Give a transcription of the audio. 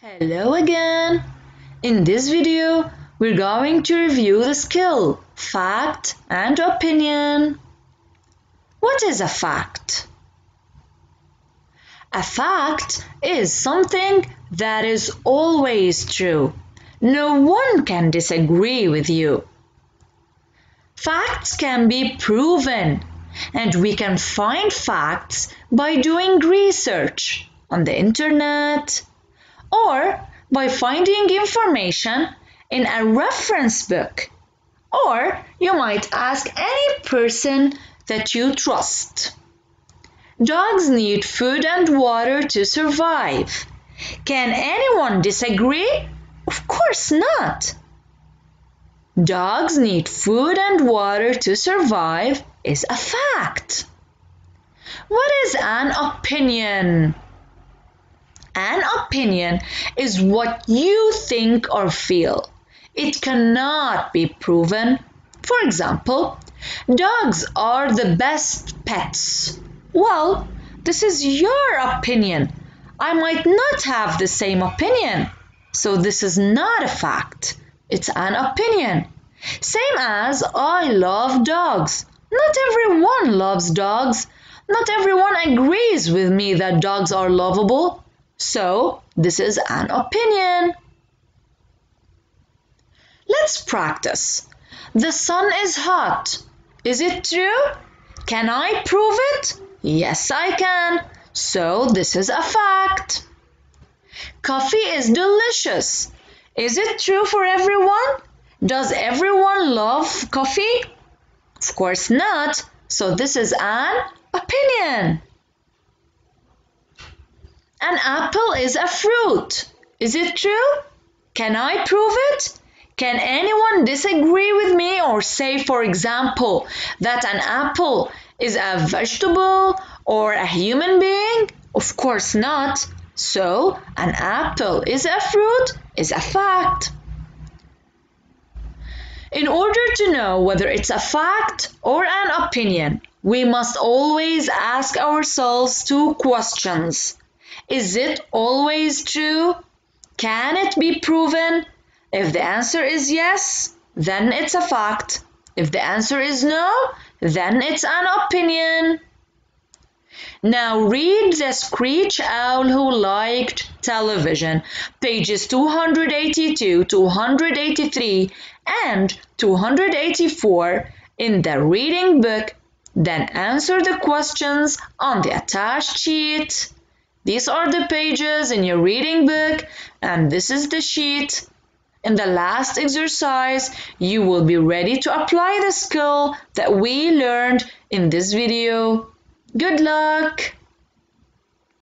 Hello again! In this video, we're going to review the skill, fact and opinion. What is a fact? A fact is something that is always true. No one can disagree with you. Facts can be proven, and we can find facts by doing research on the internet or by finding information in a reference book. Or you might ask any person that you trust. Dogs need food and water to survive. Can anyone disagree? Of course not. Dogs need food and water to survive is a fact. What is an opinion? An opinion is what you think or feel. It cannot be proven. For example, dogs are the best pets. Well, this is your opinion. I might not have the same opinion. So this is not a fact. It's an opinion. Same as I love dogs. Not everyone loves dogs. Not everyone agrees with me that dogs are lovable. So this is an opinion. Let's practice. The sun is hot. Is it true? Can I prove it? Yes, I can. So this is a fact. Coffee is delicious. Is it true for everyone? Does everyone love coffee? Of course not. So this is an opinion. An apple is a fruit. Is it true? Can I prove it? Can anyone disagree with me or say, for example, that an apple is a vegetable or a human being? Of course not. So, an apple is a fruit is a fact. In order to know whether it's a fact or an opinion, we must always ask ourselves two questions. Is it always true? Can it be proven? If the answer is yes, then it's a fact. If the answer is no, then it's an opinion. Now read The Screech Owl Who Liked Television, pages 282, 283, and 284 in the reading book. Then answer the questions on the attached sheet. These are the pages in your reading book and this is the sheet. In the last exercise, you will be ready to apply the skill that we learned in this video. Good luck!